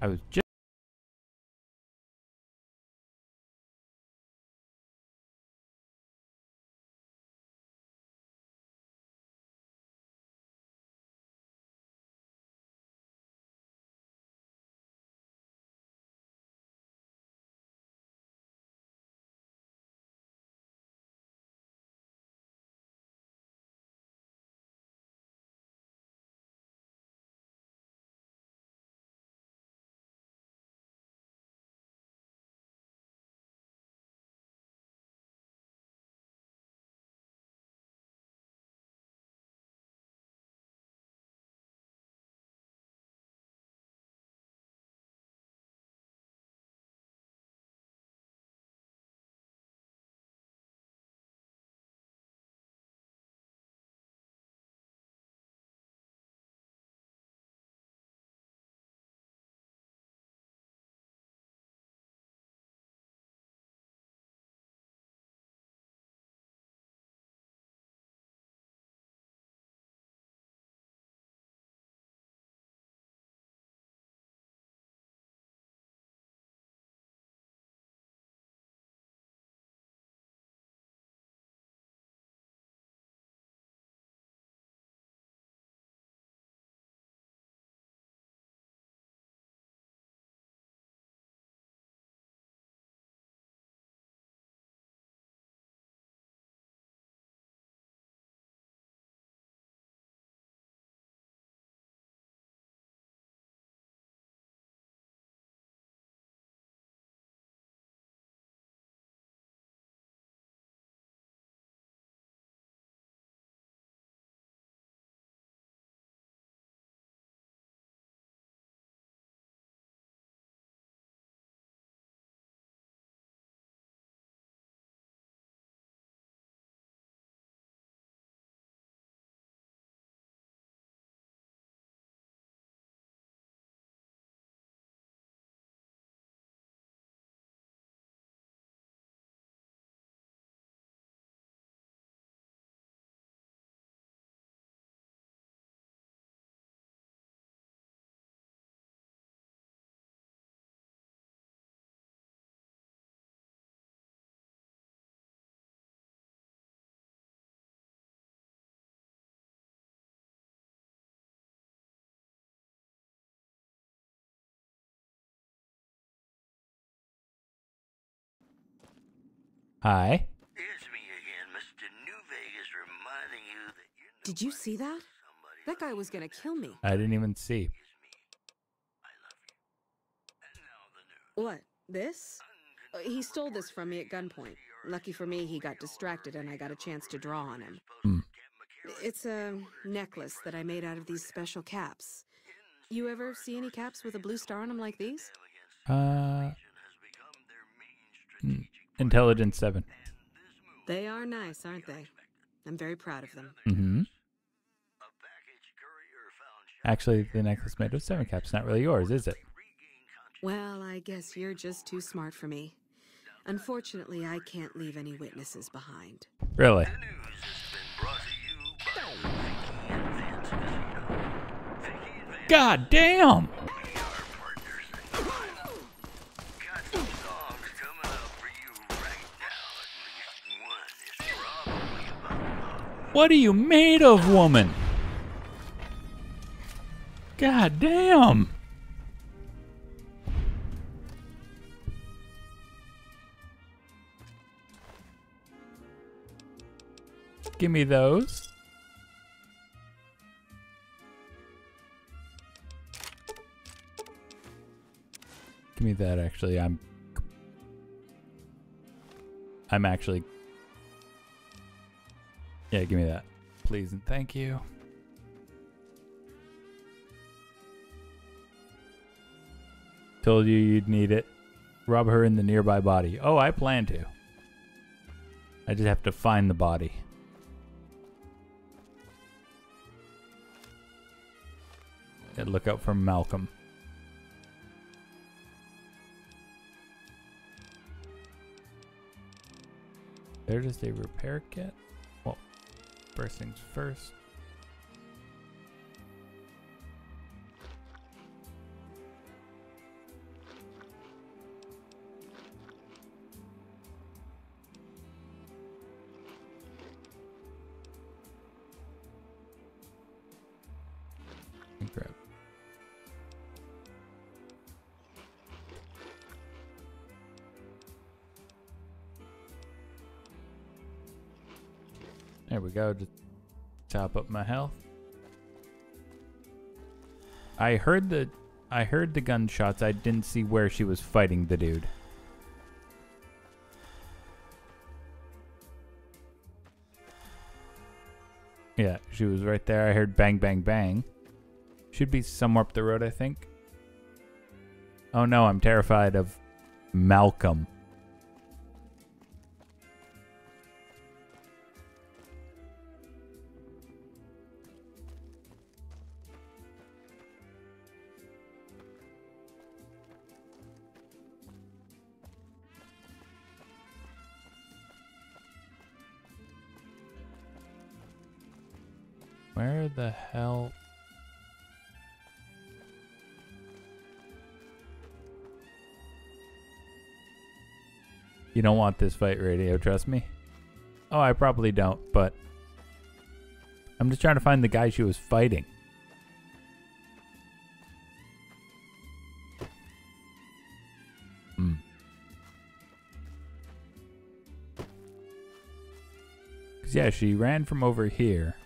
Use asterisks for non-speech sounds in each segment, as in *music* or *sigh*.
I was just. Know Did you see that? That guy was gonna kill me. I didn't even see. I love you. And now the news. What? This? Uh, he stole this from me at gunpoint. Lucky for me, he got distracted and I got a chance to draw on him. Hmm. It's a necklace that I made out of these special caps. You ever see any caps with a blue star on them like these? Uh, Has become their main strategic Intelligence 7. They are nice, aren't they? I'm very proud of them. Mm-hmm. A package courier found Actually, the necklace made of 7 caps. Not really yours, is it? Well, I guess you're just too smart for me. Unfortunately, I can't leave any witnesses behind. Really? The news has been brought to you by Vikki and Vance Casino. Vikki and Vance God damn! We are partners in crime. Got some songs coming up for you right now. At least one is probably about love. What are you made of, woman? God damn! Give me those. Give me that actually. I'm I'm actually Yeah, give me that. Please and thank you. Told you you'd need it. Rob her in the nearby body. Oh, I plan to. I just have to find the body. And look out for Malcolm. There's just a repair kit. First things first. Go. Just top up my health. I heard the I heard the gunshots. I didn't see where she was fighting the dude. Yeah, she was right there. I heard bang bang bang. Should be somewhere up the road, I think. Oh no, I'm terrified of Malcolm. You don't want this fight radio, trust me. Oh, I probably don't, but I'm just trying to find the guy she was fighting. Hmm. Yeah, she ran from over here.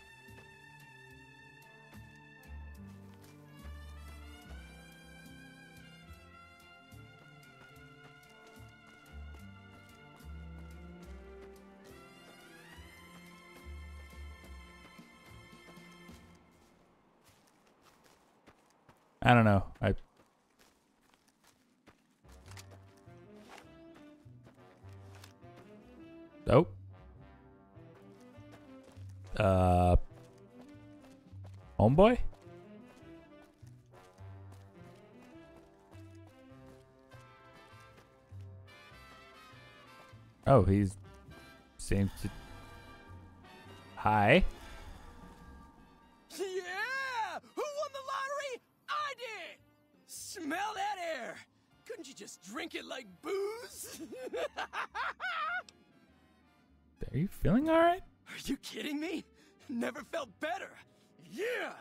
I don't know. I Oh. Uh Homeboy? Oh, he's seems to Hi. Feeling all right? Are you kidding me? Never felt better. Yeah!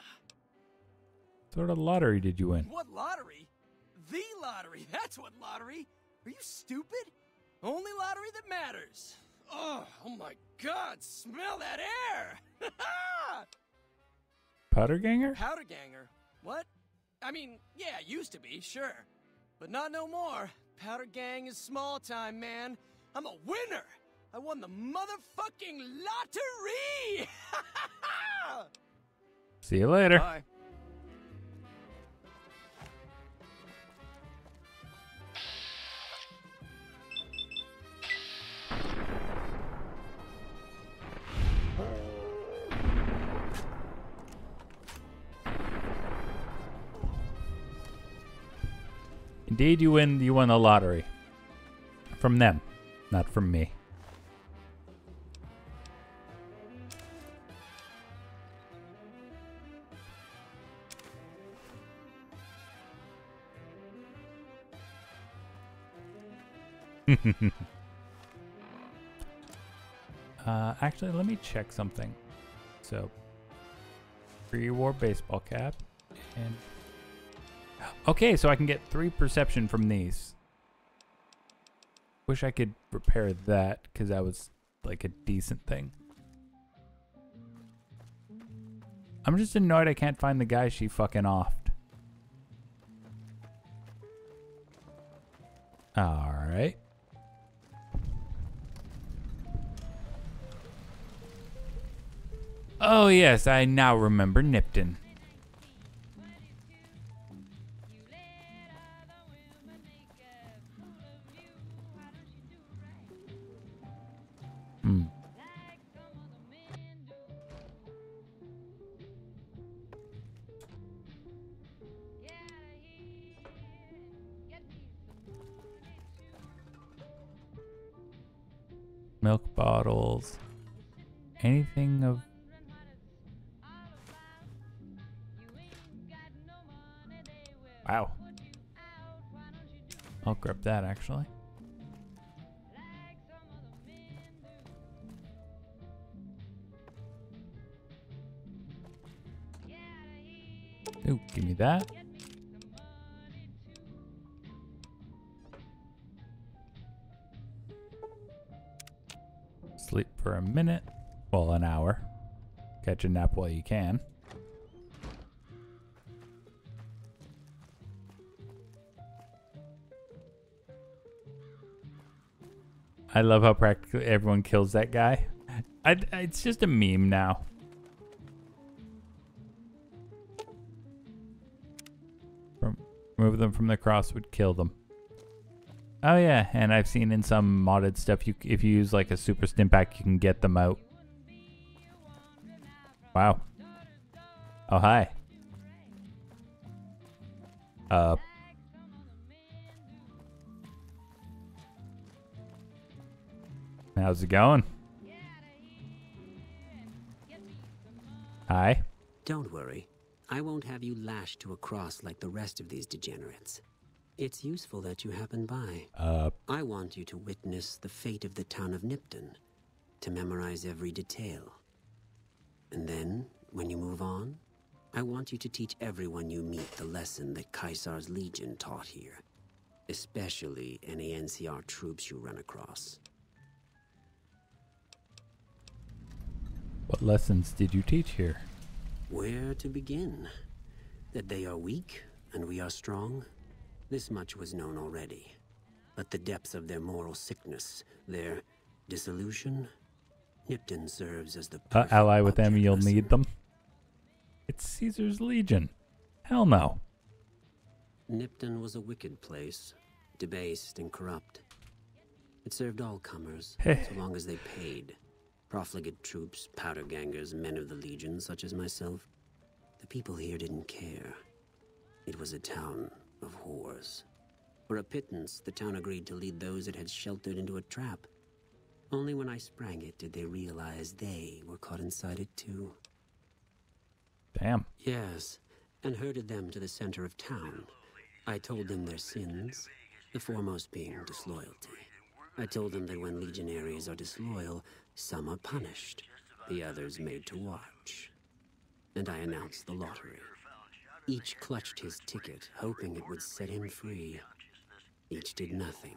What sort of lottery did you win? What lottery? The lottery. *laughs* That's what lottery. Are you stupid? Only lottery that matters. Oh, oh my god, smell that air! *laughs* Powder ganger? Powder ganger? What? I mean, yeah, used to be, sure. But not no more. Powder gang is small time, man. I'm a winner! I won the motherfucking lottery! *laughs* See you later. Bye. Indeed, you win. You won the lottery. From them, not from me. *laughs* uh, actually, let me check something. So, pre-war baseball cap, and Okay, so I can get three perception from these. Wish I could repair that, because that was like a decent thing. I'm just annoyed I can't find the guy she fucking offed. Alright. Oh yes, I now remember Nipton. Hmm. Milk bottles. Anything of. Wow. I'll grab that actually. Ooh, give me that. Sleep for a minute. Well, an hour. Catch a nap while you can. I love how practically everyone kills that guy. I, it's just a meme now. Remove them from the cross would kill them. Oh yeah, and I've seen in some modded stuff, you if you use like a super stimpak, you can get them out. Wow. Oh hi. Uh. How's it going? Hi. Don't worry. I won't have you lashed to a cross like the rest of these degenerates. It's useful that you happen by. Uh, I want you to witness the fate of the town of Nipton, to memorize every detail. And then, when you move on, I want you to teach everyone you meet the lesson that Caesar's Legion taught here, especially any NCR troops you run across. What lessons did you teach here? Where to begin? That they are weak and we are strong? This much was known already. But the depths of their moral sickness, their dissolution, Nipton serves as the Uh, ally with them, you'll lesson. need them. It's Caesar's Legion. Hell no. Nipton was a wicked place, debased and corrupt. It served all comers, so long as they paid. Profligate troops, powder gangers, men of the Legion, such as myself. The people here didn't care. It was a town of whores. For a pittance, the town agreed to lead those it had sheltered into a trap. Only when I sprang it did they realize they were caught inside it too. Damn. Yes, and herded them to the center of town. I told them their sins, the foremost being disloyalty. I told them that when legionaries are disloyal, some are punished, the others made to watch. And I announced the lottery. Each clutched his ticket, hoping it would set him free. Each did nothing,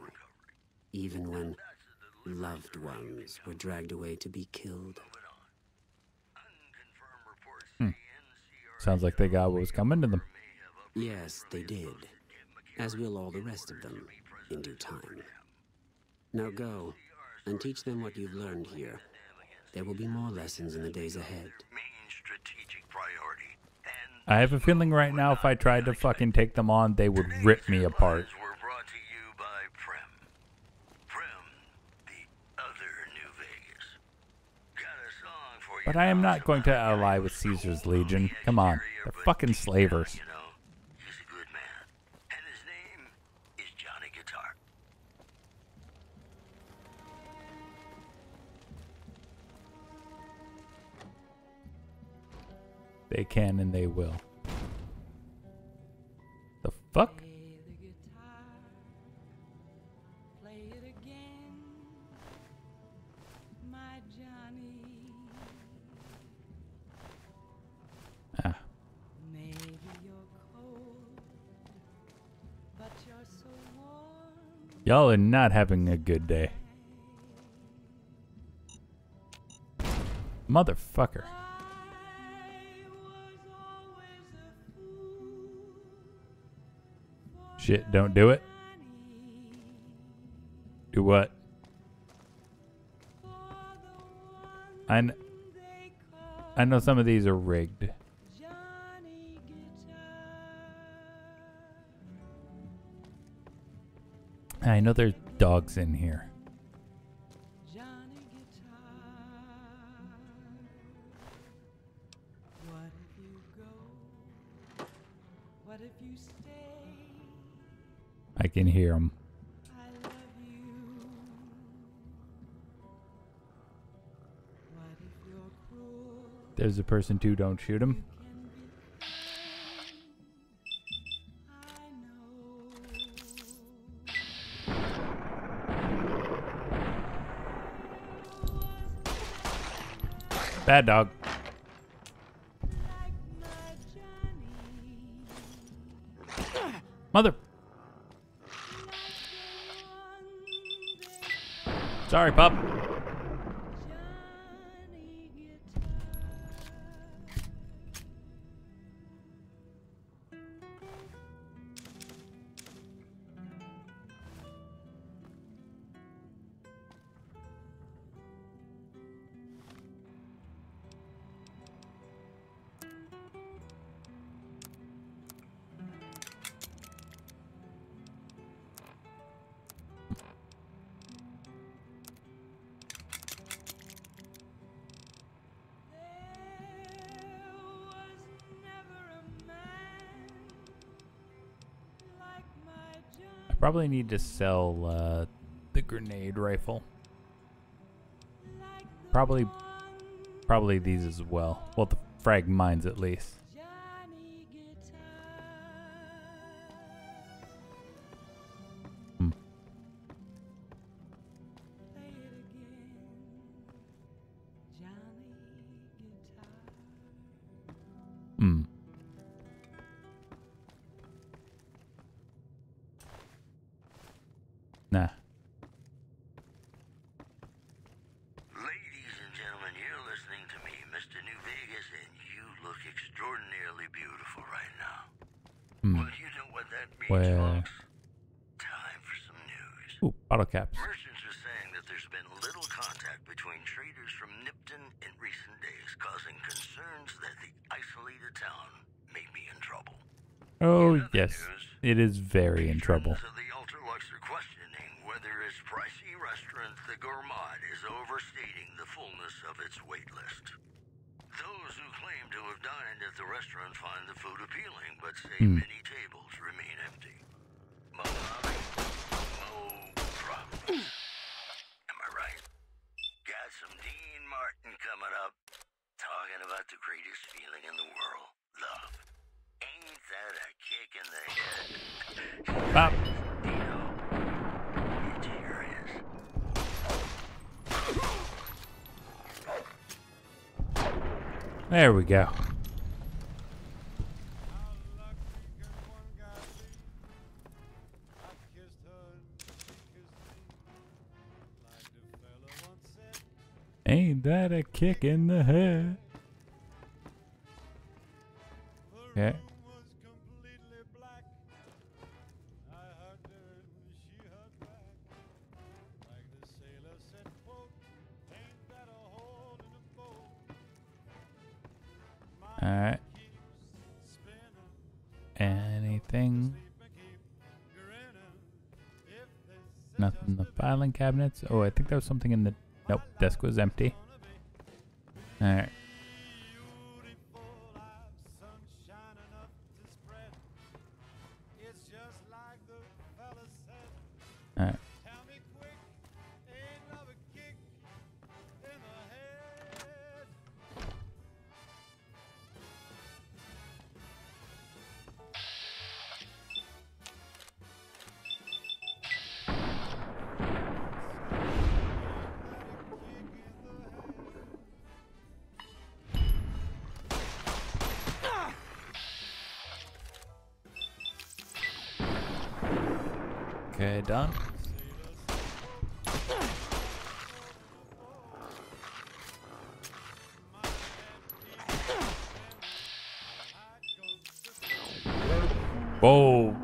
even when loved ones were dragged away to be killed. Hmm. Sounds like they got what was coming to them. Yes, they did. As will all the rest of them, in due time. Now go, and teach them what you've learned here. There will be more lessons in the days ahead. Main strategic priority. And I have a feeling right now if I tried to fucking take them on, they would rip me apart. were brought to you by Primm. Primm, the other New Vegas. Got a song for you. But I am not going to ally with Caesar's Legion. Come on. They're fucking slavers. They can and they will. The fuck? Ah, y'all are not having a good day. Motherfucker. Shit, don't do it. Do what? I, kn- I know some of these are rigged. I know there's dogs in here. Can hear them. There's a person too, don't shoot him. Bad dog. Mother. Sorry, pup. Probably need to sell uh, the grenade rifle. Probably, probably these as well. Well, the frag mines at least. It is very in trouble. Filing cabinets. Oh, I think there was something in the. Nope, desk was empty. Alright. Okay, done. Whoa.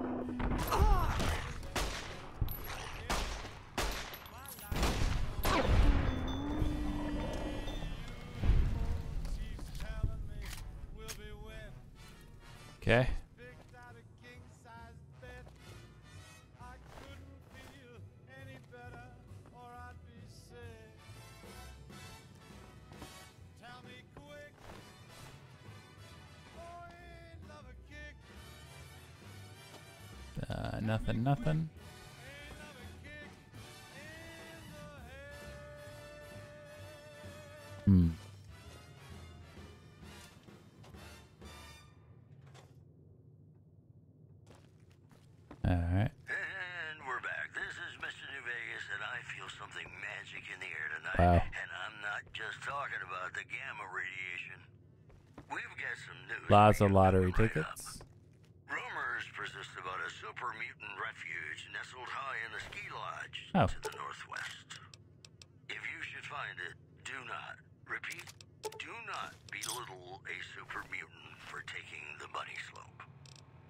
Nothing, nothing. Hmm. Alright. And we're back. This is Mr. New Vegas, and I feel something magic in the air tonight. Wow. And I'm not just talking about the gamma radiation. We've got some news. Lots of lottery tickets. Rumors persist about a super mutant refuge nestled high in the ski lodge Oh. to the northwest. If you should find it, do not, repeat, do not belittle a super mutant for taking the bunny slope.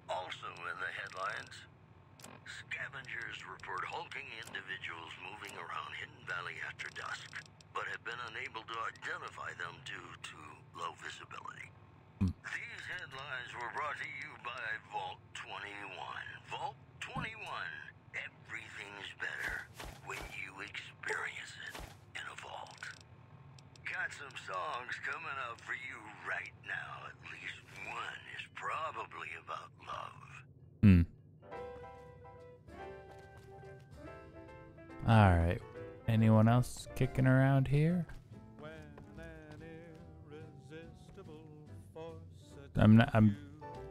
Also in the headlines, scavengers report hulking individuals moving around Hidden Valley after dusk, but have been unable to identify them due to low visibility. These headlines were brought to you by Vault 21. Vault 21. Everything's better when you experience it in a vault. Got some songs coming up for you right now. At least one is probably about love. Hmm. All right. Anyone else kicking around here? When an irresistible force I'm not. I'm.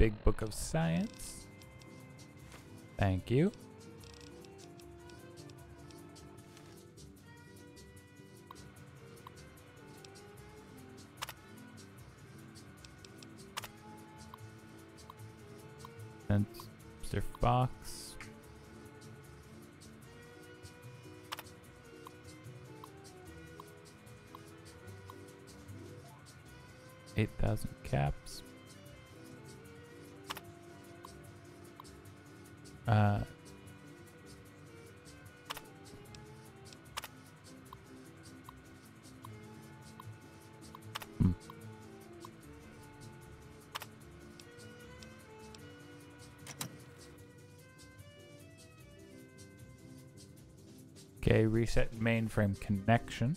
Big Book of Science. Thank you. And Mr. Fox. Eight thousand caps. Uh. Okay, reset mainframe connection.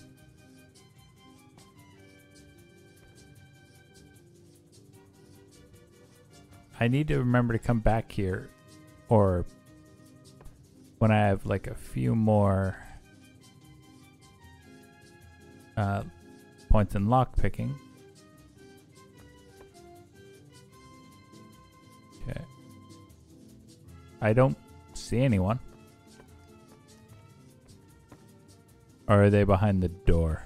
I need to remember to come back here or when I have like a few more uh, points in lockpicking. Okay. I don't see anyone. Or are they behind the door?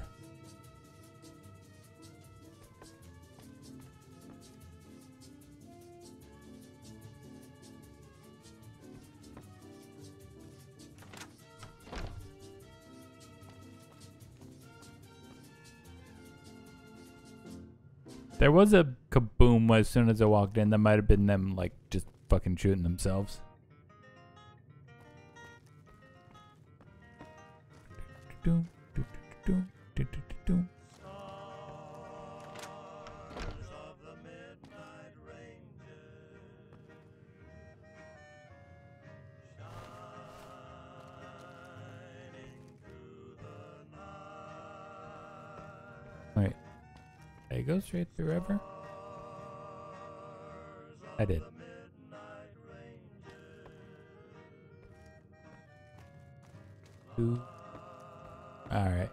Was a kaboom as soon as I walked in. That might have been them, like, just fucking shooting themselves. Two. All right.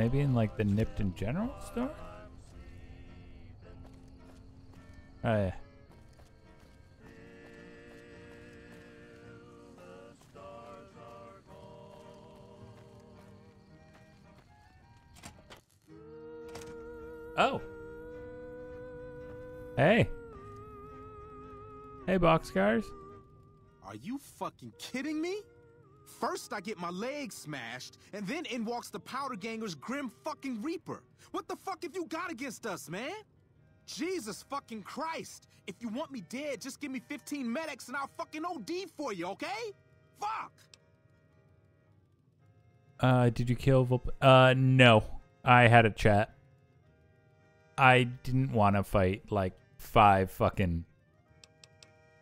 Maybe in like the Nipton General store? Oh yeah. Oh. Hey. Hey, boxcars. Are you fucking kidding me? First, I get my leg smashed, and then in walks the Powder Ganger's Grim fucking Reaper. What the fuck have you got against us, man? Jesus fucking Christ! If you want me dead, just give me 15 medics and I'll fucking OD for you, okay? Fuck! Uh, did you kill Volp? Uh, no. I had a chat. I didn't want to fight like five fucking.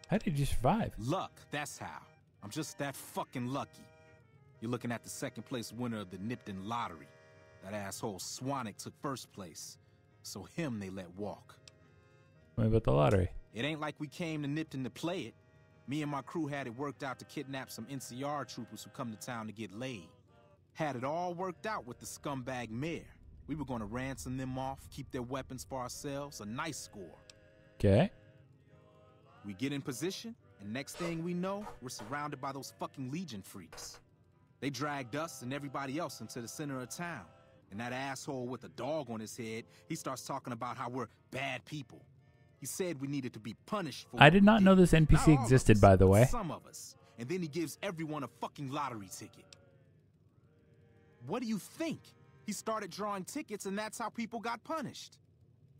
How did you survive? Luck, that's how. I'm just that fucking lucky. You're looking at the second place winner of the Nipton lottery. That asshole Swanick took first place. So him they let walk. What about the lottery? It ain't like we came to Nipton to play it. Me and my crew had it worked out to kidnap some NCR troopers who come to town to get laid. Had it all worked out with the scumbag mayor. We were gonna ransom them off, keep their weapons for ourselves, a nice score. Okay. We get in position, and next thing we know, we're surrounded by those fucking Legion freaks. They dragged us and everybody else into the center of town. And that asshole with a dog on his head, he starts talking about how we're bad people. He said we needed to be punished for I did not know this NPC existed, us, by the way. Some of us. And then he gives everyone a fucking lottery ticket. What do you think? He started drawing tickets and that's how people got punished.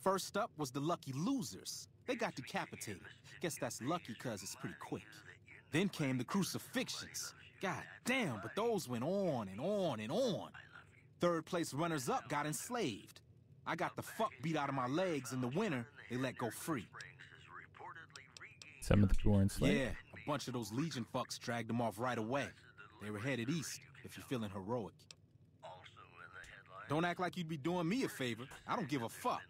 First up was the lucky losers. They got decapitated. Guess that's lucky cause it's pretty quick. Then came the crucifixions. God damn, but those went on and on and on. Third place runners up got enslaved. I got the fuck beat out of my legs in the winter, they let go free. Some of the people were enslaved. Yeah, a bunch of those Legion fucks dragged them off right away. They were headed east, if you're feeling heroic. Don't act like you'd be doing me a favor. I don't give a fuck.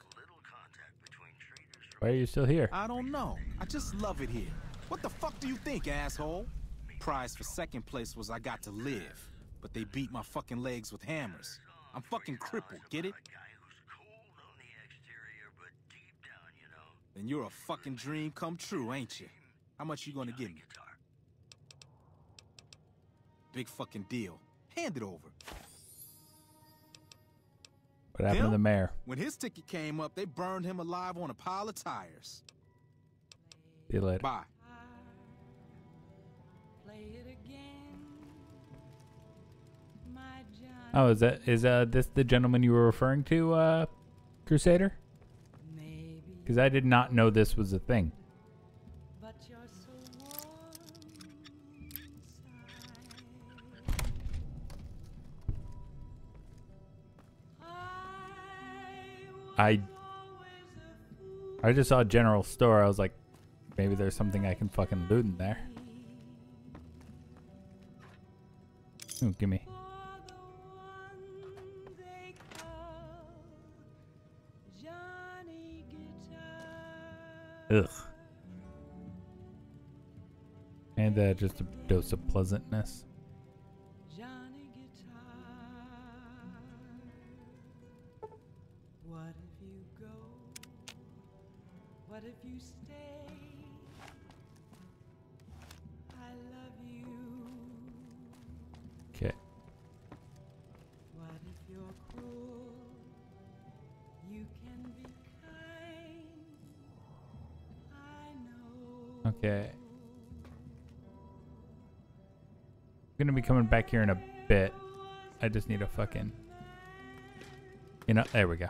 Why are you still here? I don't know. I just love it here. What the fuck do you think, asshole? Prize for second place was I got to live. But they beat my fucking legs with hammers. I'm fucking crippled, get it? Then you're a fucking dream come true, ain't you? How much you gonna give me? Big fucking deal. Hand it over. What happened to the mayor? When his ticket came up, they burned him alive on a pile of tires. See you later. Bye. Oh, is that is uh this the gentleman you were referring to, uh, Crusader? Because I did not know this was a thing. but you're so warm. I was always a fool I just saw a general store. I was like, maybe there's something I can fucking loot in there. Ooh, give me. Ugh. And uh, just a dose of pleasantness. Johnny Guitar. What if you go? What if you stay? I love you. Okay. What if you're cruel? You can be Okay. I'm gonna be coming back here in a bit. I just need a fucking. You know, there we go.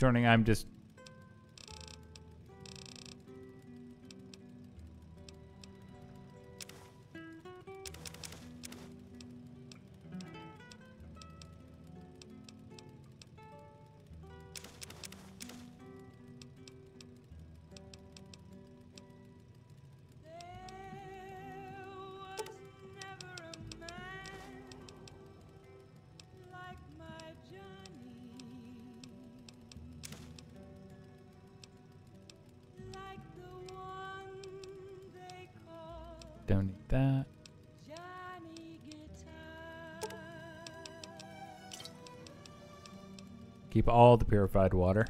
Morning, I'm just. all the purified water.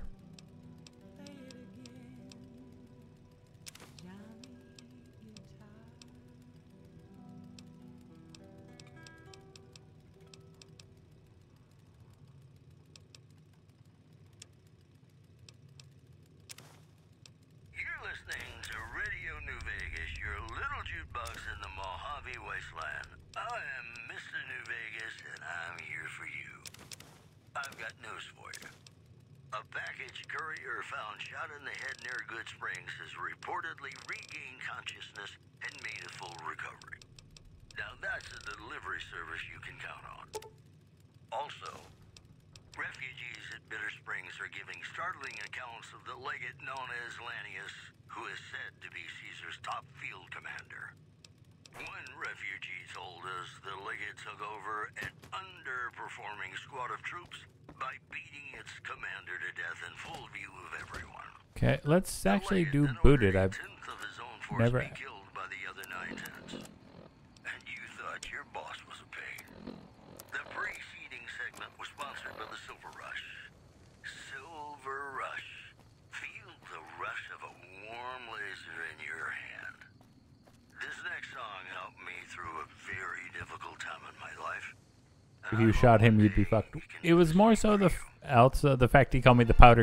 an underperforming squad of troops by beating its commander to death in full view of everyone. Okay, let's actually do booted. I've never. If you shot him, you'd be fucked. It was more so the f- uh, the fact he called me the powder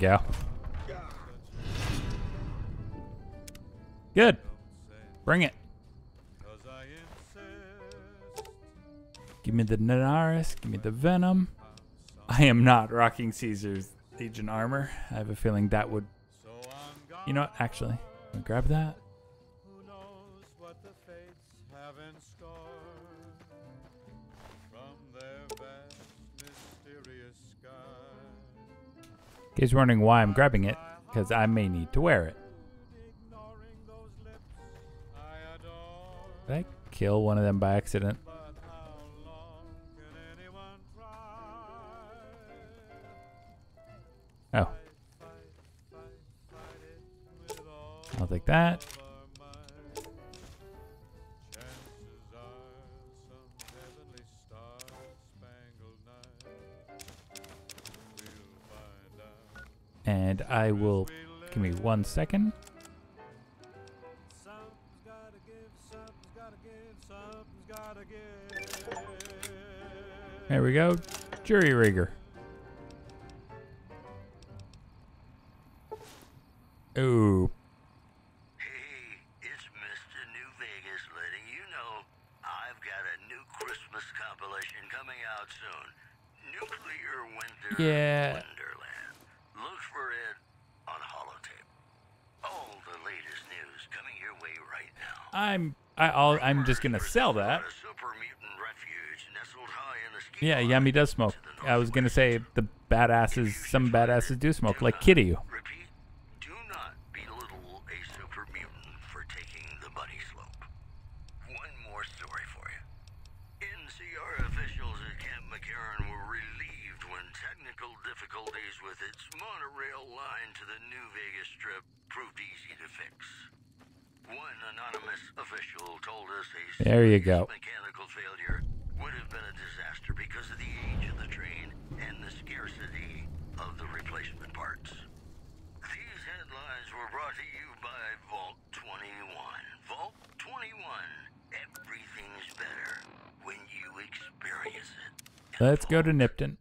go. Good. Bring it. Give me the Nanaris. Give me the Venom. I am not rocking Caesar's Legion armor. I have a feeling that would. You know what? Actually, grab that. Case wondering why I'm grabbing it, because I may need to wear it. Did I kill one of them by accident? Oh, I'll take that. And I will. Give me one second. There we go. Jury rigger. Ooh. Hey, it's Mr. New Vegas letting you know I've got a new Christmas compilation coming out soon. Nuclear Winter Yeah. Look for it on holotape. All the latest news coming your way right now. I'm. I, I'll, I'm just gonna sell that. A super mutant refuge nestled high in the ski Yeah, Yami does smoke. I was gonna say the badasses. Some badasses do smoke, like Kitty. Repeat, do not belittle a super mutant for taking the bunny slope. One more story for you. NCR officials at Camp McCarran were relieved when technical difficulties with its monorail line to the New Vegas Strip proved easy to fix. One anonymous official told us a There you go. mechanical failure would have been a disaster because of the age of the train and the scarcity of the replacement parts. These headlines were brought to you by Vault 21. Vault 21. Everything's better when you experience it. Let's go to Nipton.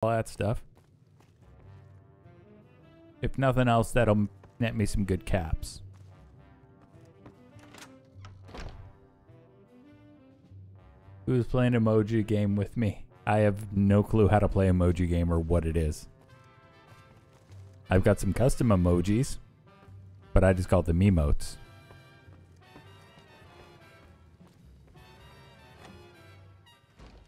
All that stuff. If nothing else, that'll net me some good caps. Who's playing emoji game with me? I have no clue how to play emoji game or what it is. I've got some custom emojis, but I just call them emotes.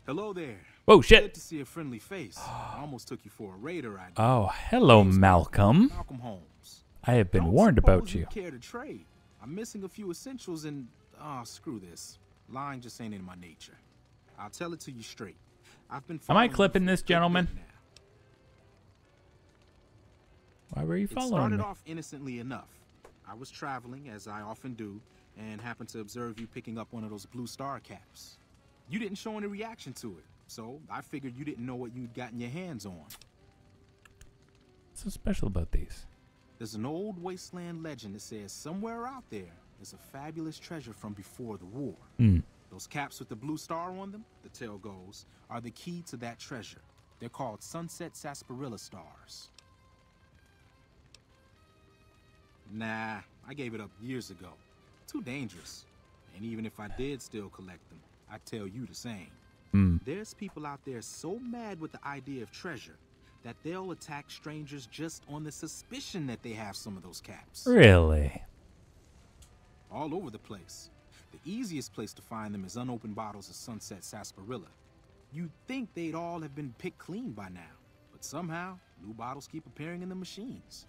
Hello there. Oh shit! Good to see a friendly face. I almost took you for a raider. I Oh, hello, Malcolm. Malcolm Holmes. I have been Don't warned about you. Care to trade? I'm missing a few essentials and ah, screw this. Lying just ain't in my nature. I'll tell it to you straight. I've been. Am I clipping this gentleman? Why were you following It following started me? off innocently enough. I was traveling, as I often do, and happened to observe you picking up one of those blue star caps. You didn't show any reaction to it, so I figured you didn't know what you'd gotten your hands on. What's so special about these? There's an old wasteland legend that says somewhere out there is a fabulous treasure from before the war. Hmm. Those caps with the blue star on them, the tale goes, are the key to that treasure. They're called Sunset Sarsaparilla stars. Nah, I gave it up years ago. Too dangerous. And even if I did still collect them, I'd tell you the same. Hmm. There's people out there so mad with the idea of treasure that they'll attack strangers just on the suspicion that they have some of those caps. Really? All over the place. The easiest place to find them is unopened bottles of Sunset Sarsaparilla. You'd think they'd all have been picked clean by now, but somehow new bottles keep appearing in the machines.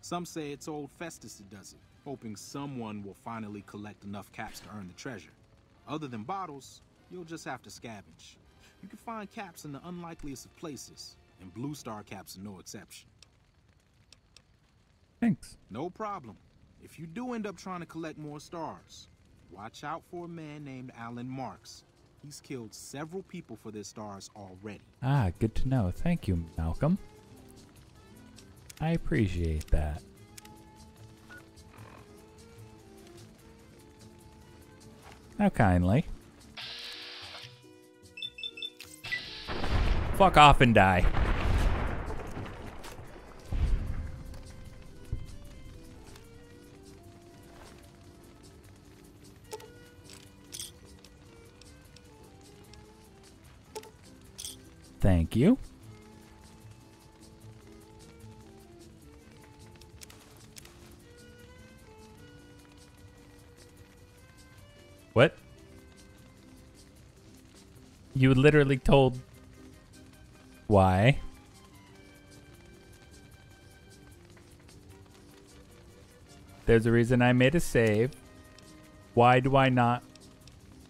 Some say it's old Festus that does it, hoping someone will finally collect enough caps to earn the treasure. Other than bottles, you'll just have to scavenge. You can find caps in the unlikeliest of places, and Blue Star caps are no exception. Thanks. No problem. If you do end up trying to collect more stars, watch out for a man named Alan Marks. He's killed several people for their stars already. Ah, good to know. Thank you, Malcolm. I appreciate that. How kindly. Fuck off and die. Thank you. What? You literally told why? There's a reason I made a save. Why do I not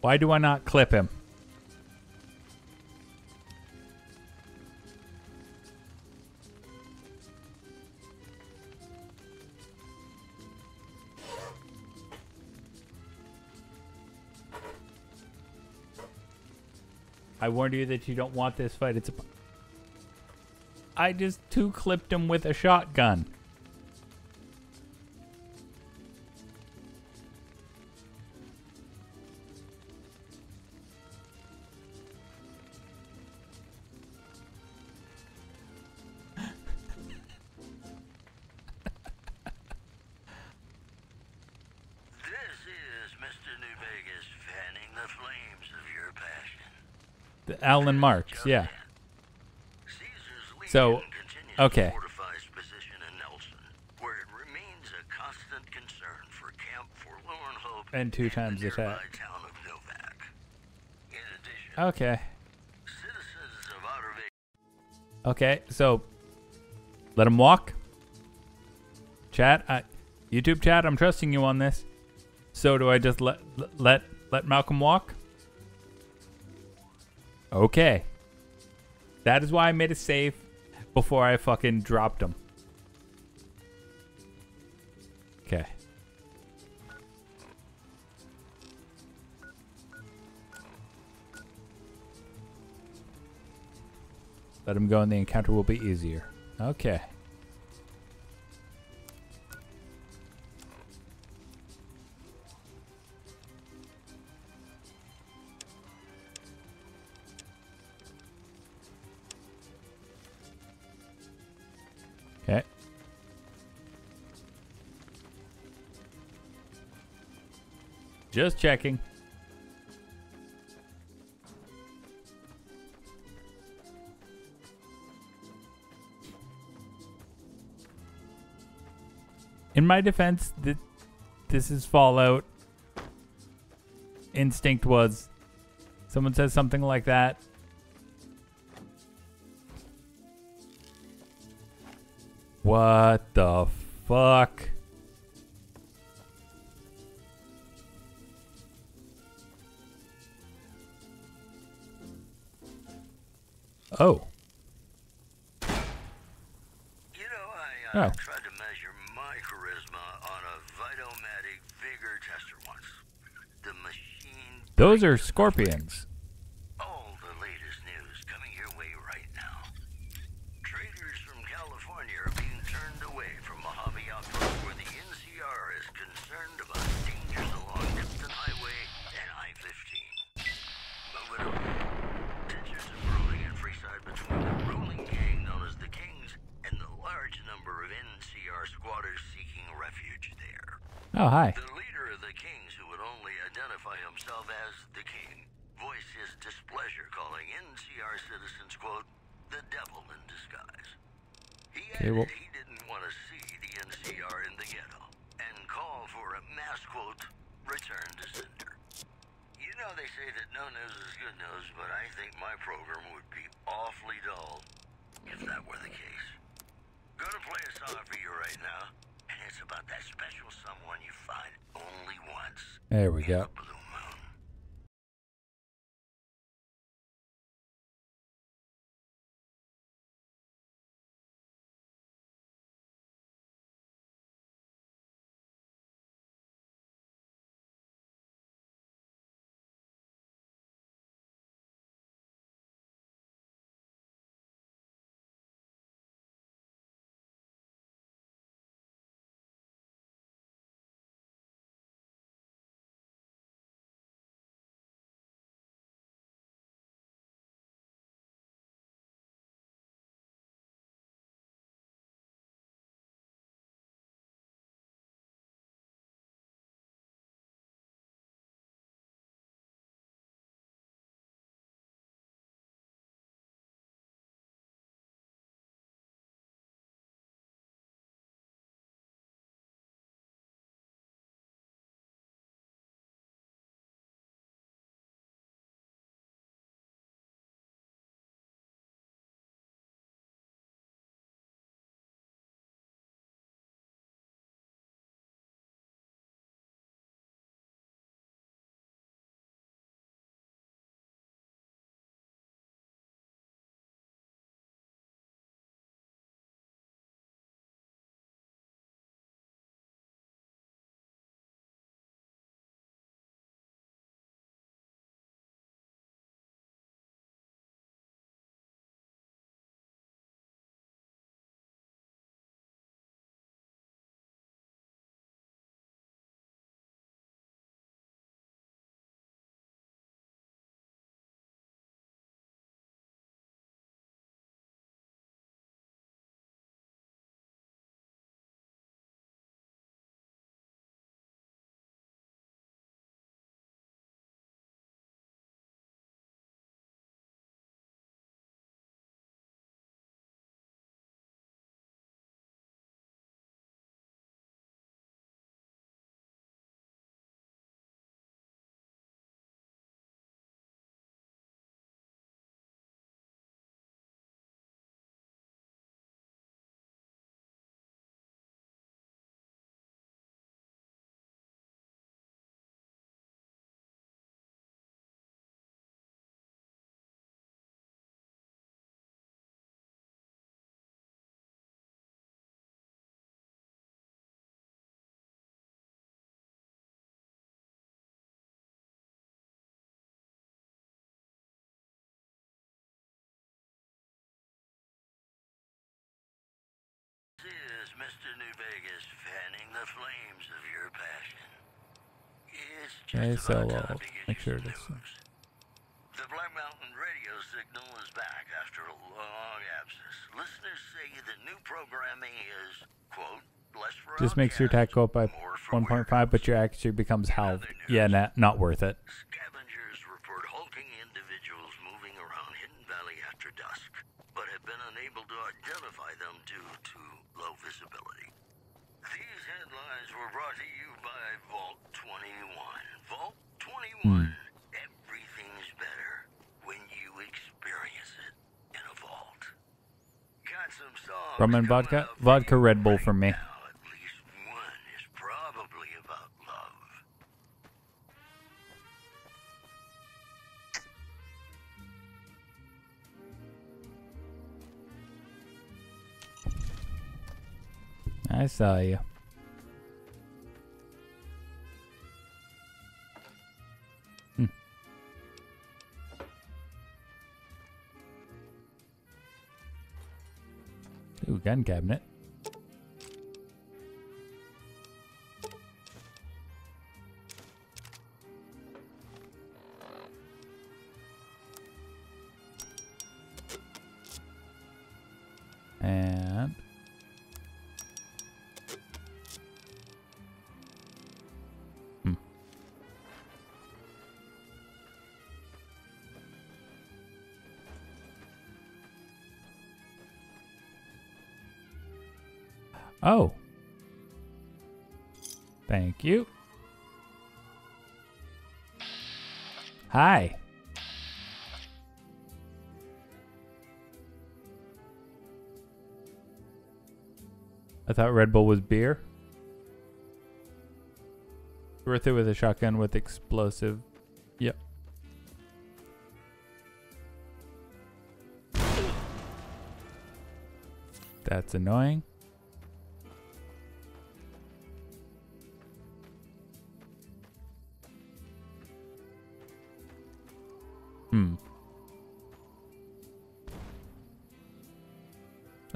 why do I not clip him? I warned you that you don't want this fight. It's a. I just two clipped him with a shotgun. This is Mr. New Vegas fanning the flames of your passion. The Alan Marks, yeah. Caesar's Legion So, okay. to fortify its position in Nelson, where it remains a constant concern for Camp Forlorn Hope And two times the attack. town of Novac. In addition, Okay. citizens of Okay, so let him walk. Chat, I, YouTube chat, I'm trusting you on this. So do I just let let let Malcolm walk? Okay. That is why I made a save before I fucking dropped him. Okay. Let him go and the encounter will be easier. Okay. Just checking. In my defense, th- this is Fallout. Instinct was someone says something like that. What the fuck? Are scorpions. All the latest news coming your way right now. Traders from California are being turned away from Mojave Outpost where the NCR is concerned about dangers along Tipton Highway and I-15. Moving on. Tensions are brewing in Freeside between the ruling gang known as the Kings and the large number of NCR squatters seeking refuge there. Oh, hi. The leader of the Kings, who would only identify himself as the King, voiced his displeasure, calling NCR citizens, quote, the devil in disguise. He Okay, added well- he didn't want to see the NCR in the ghetto and called for a mass, quote, return to sender. You know they say that no news is good news, but I think my program would be awfully dull if that were the case. Gonna play a song for you right now, and it's about that special someone you find only once. There we go. the Mr. New Vegas fanning the flames of your passion. It's just so about time I'll to get make sure this- The Black Mountain radio signal is back after a long absence. Listeners say the new programming is, quote, less for Just makes your attack go up by 1.5, but your accuracy becomes halved. Yeah, not, not worth it report hulking individuals moving around Hidden Valley after dusk, but have been unable to identify them due to low visibility. These headlines were brought to you by Vault 21. Vault 21. Hmm. Everything's better when you experience it in a vault. Got some songs Rum and vodka? Vodka Red Bull right for me. now. At least one is probably about love. I saw you. Ooh, gun cabinet. Oh. Thank you. Hi. I thought Red Bull was beer. Worth it with a shotgun with explosive. Yep. That's annoying. Hmm.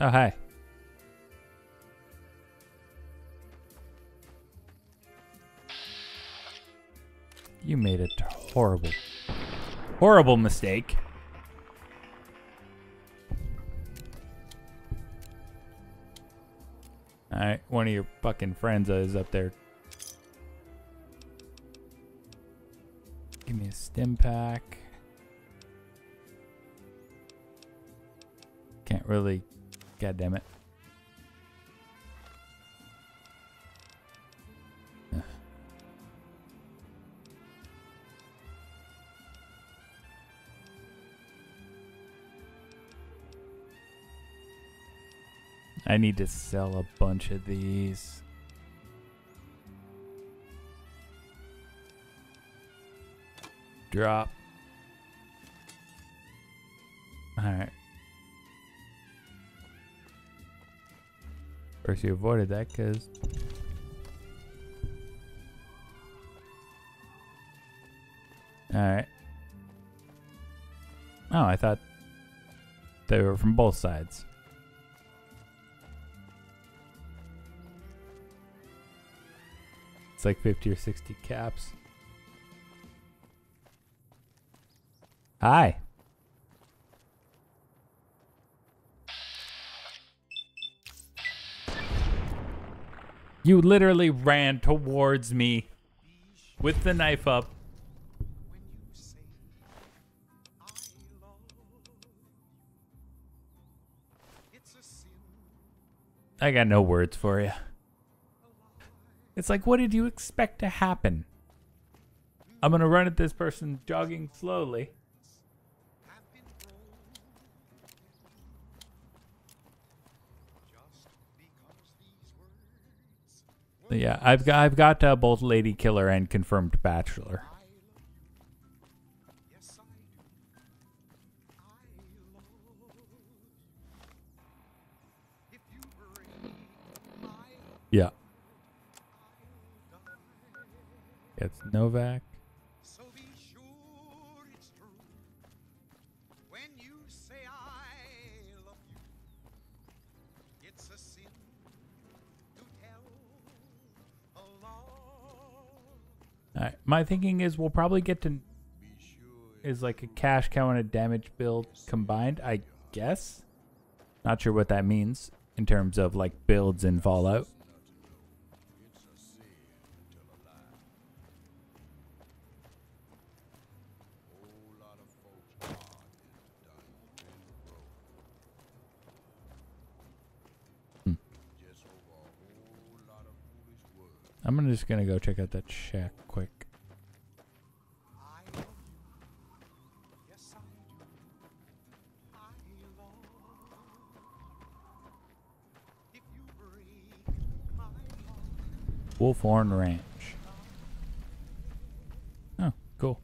Oh, hi. You made a horrible, horrible mistake. Alright, one of your fucking friends is up there. Give me a stim pack. Really. God damn it. I need to sell a bunch of these. Drop. Alright. Course, you avoided that because. Alright. Oh, I thought they were from both sides. It's like 50 or 60 caps. Hi. You literally ran towards me with the knife up. I got no words for you. It's like, what did you expect to happen? I'm gonna run at this person jogging slowly. Have been broken just because these words were Yeah, I've got I've got uh, both Lady Killer and confirmed Bachelor. Yeah. It's you. My thinking is we'll probably get to is like a cash cow and a damage build combined. I guess. Not sure what that means in terms of like builds in Fallout. I'm just gonna go check out that shack quick. Wolfhorn Ranch. Oh, cool.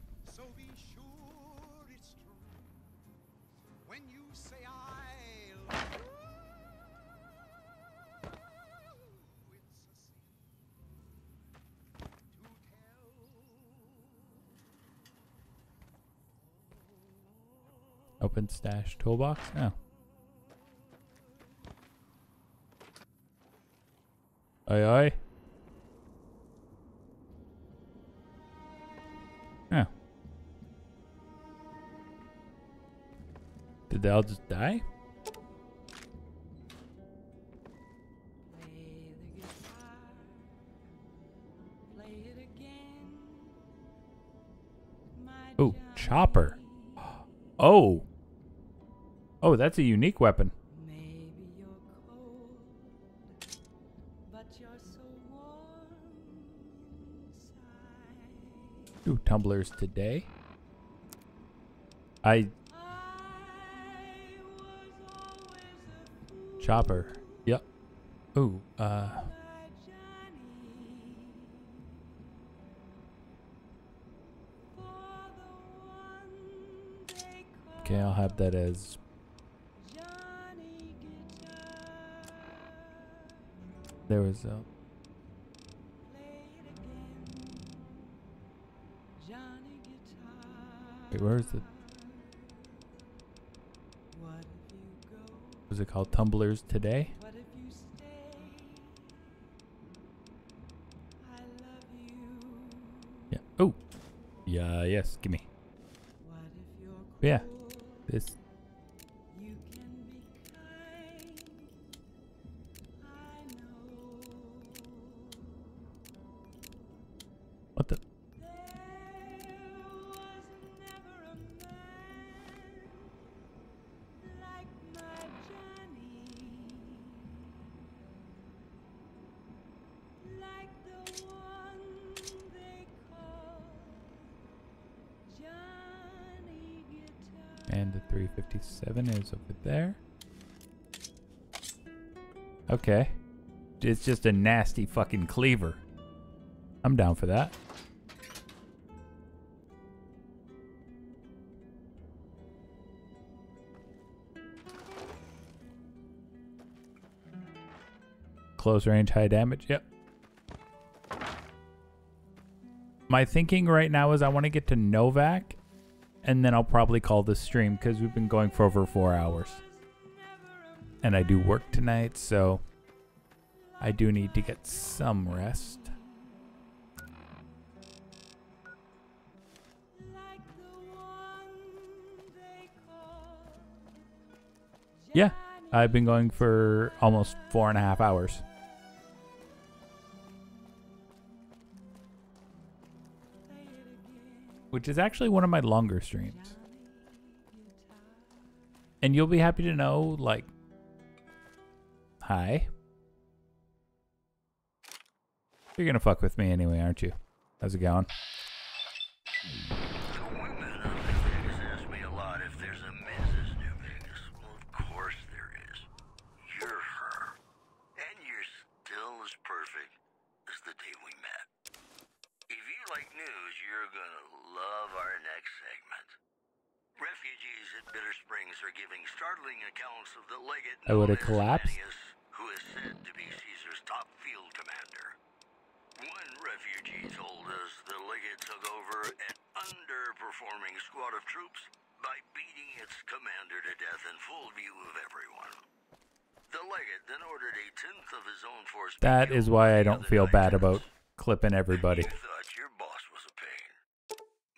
Open stash toolbox. Oh. Aye aye. Oh. Did they all just die? Ooh, chopper. *gasps* Oh. Oh, that's a unique weapon. Maybe you're cold, but you're so warm. Ooh, tumblers today. I chopper. Yep. Ooh, uh okay, I'll have that as there was a Guitar. wait, where is it? What if you go? Was it called Tumblers today? Yeah. Oh. Yeah, yes, give me. Yeah. This just a nasty fucking cleaver. I'm down for that. Close range, high damage. Yep. My thinking right now is I want to get to Novac and then I'll probably call this stream because we've been going for over four hours. And I do work tonight, so I do need to get some rest. Yeah, I've been going for almost four and a half hours. Which is actually one of my longer streams. And you'll be happy to know, like, hi. You're gonna fuck with me anyway, aren't you? How's it going? Of New Vegas ask me a lot if there's a Mrs. New Vegas. Well, of course there is. You're her. And you're still as perfect as the day we met. If you like news, you're gonna love our next segment. Refugees at Bitter Springs are giving startling accounts of the legate oh, I would've collapsed. Lanius, who is said to be Caesar's top field commander. One refugee told us the legate took over an underperforming squad of troops by beating its commander to death in full view of everyone. The legate then ordered a tenth of his own force. That is why I don't feel bad about clipping everybody. You thought your boss was a pain.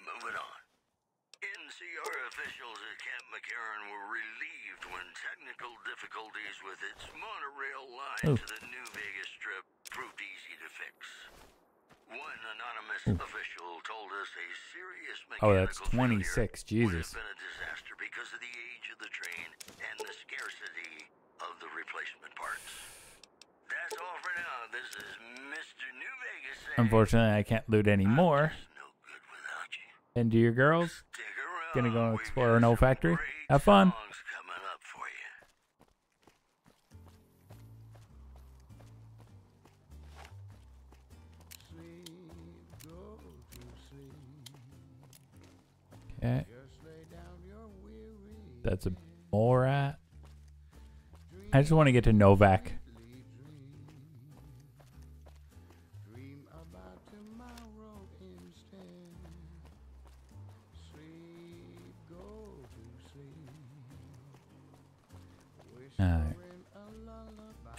Moving on. NCR officials at Camp McCarran were relieved when technical difficulties with its monorail line Oh. to the New Vegas Strip proved easy to fix. One anonymous hmm. official told us a serious Oh, that's mechanical 26, failure would have been a disaster because of the age of the train and the scarcity of the replacement parts. That's all for now. This is Mr. New Vegas Unfortunately, I can't loot any more. no good without you. And do your girls? Around. Gonna go explore an old factory? Have fun. songs coming up for you. Okay. That's a mole rat. I just want to get to Novac.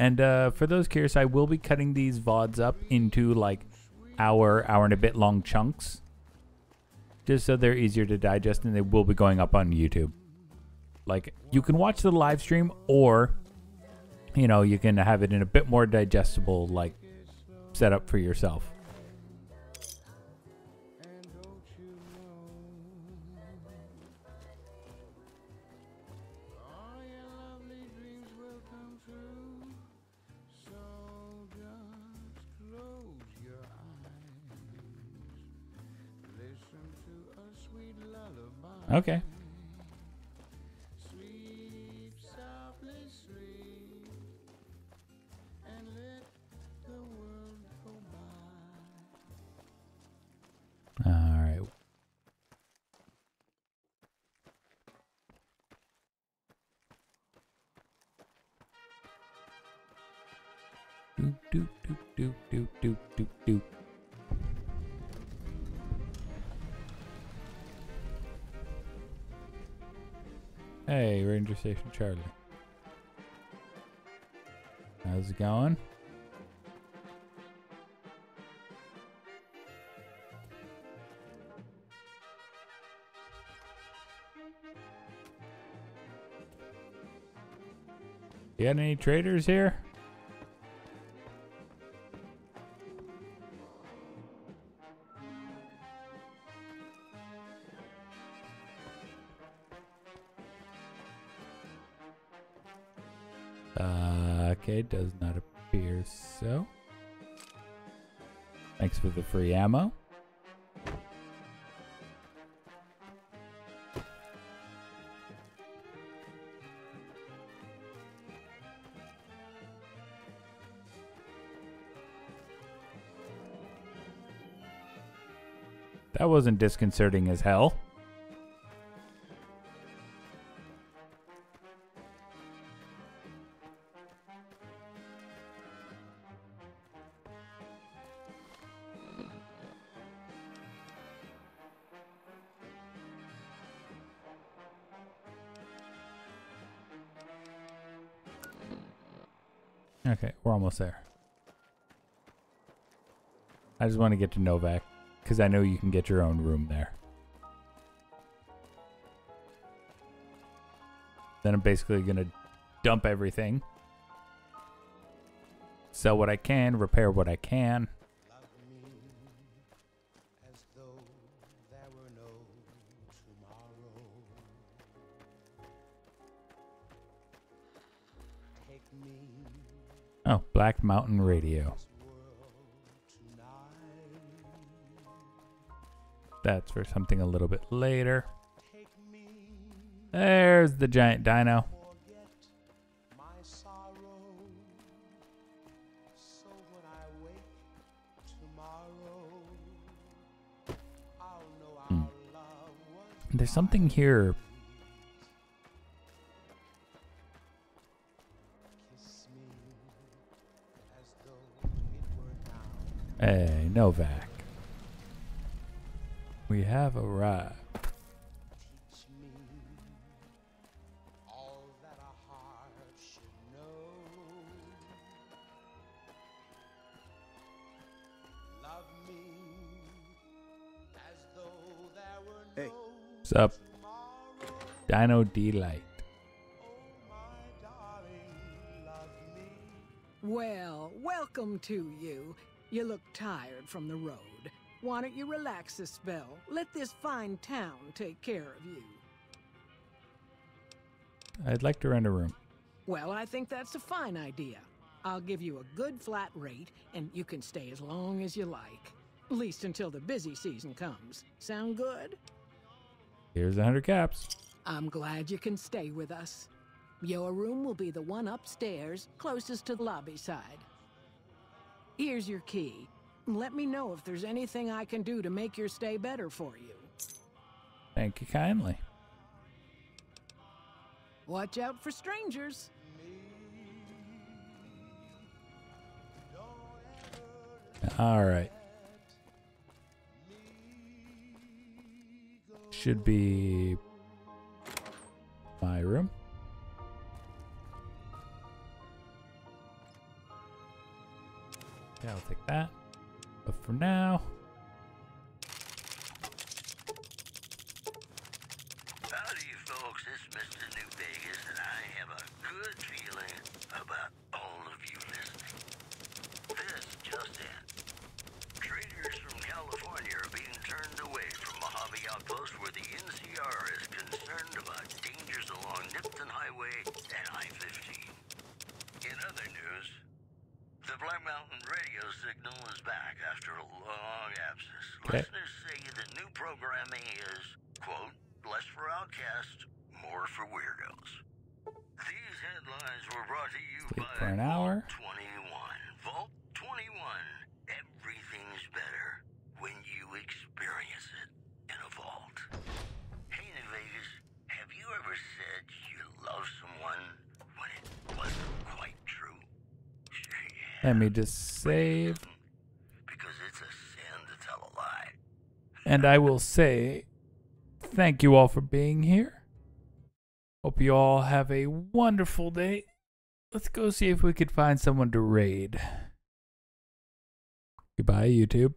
And uh, for those curious, I will be cutting these VODs up into like hour, hour and a bit long chunks. Just so they're easier to digest and they will be going up on YouTube. Like, you can watch the live stream or, you know, you can have it in a bit more digestible, like, setup for yourself. Okay. Station Charlie. How's it going? You got any traders here? Okay, does not appear so. Thanks for the free ammo. That wasn't disconcerting as hell. Just want to get to Novac because I know you can get your own room there. Then I'm basically going to dump everything, sell what I can, repair what I can. Oh, Black Mountain Radio. That's for something a little bit later. There's the giant dino. Hmm. There's something here. Hey, Novac. Though there were Hey. no What's up. Dino Delight? Oh, my darling, love me. Well, welcome to you. You look tired from the road. Why don't you relax a spell? Let this fine town take care of you. I'd like to rent a room. Well, I think that's a fine idea. I'll give you a good flat rate, and you can stay as long as you like. At least until the busy season comes. Sound good? Here's a hundred caps. I'm glad you can stay with us. Your room will be the one upstairs, closest to the lobby side. Here's your key. Let me know if there's anything I can do to make your stay better for you. Thank you kindly. Watch out for strangers. All right. Should be my room. Yeah, I'll take that. But for now, Howdy, folks. It's Mr. New Vegas, and I have a good feeling about all of you listening. This just in. Traders from California are being turned away from Mojave Outpost where the NCR is concerned about dangers along Nipton Highway and I-15. Black Mountain radio signal is back after a long absence. Okay. Listeners say the new programming is, quote, less for outcasts, more for weirdos. These headlines were brought to you Sleep by for an hour. 20 let me just save. Because it's a sin to tell a lie. And I will say thank you all for being here. Hope you all have a wonderful day. Let's go see if we could find someone to raid. Goodbye, YouTube.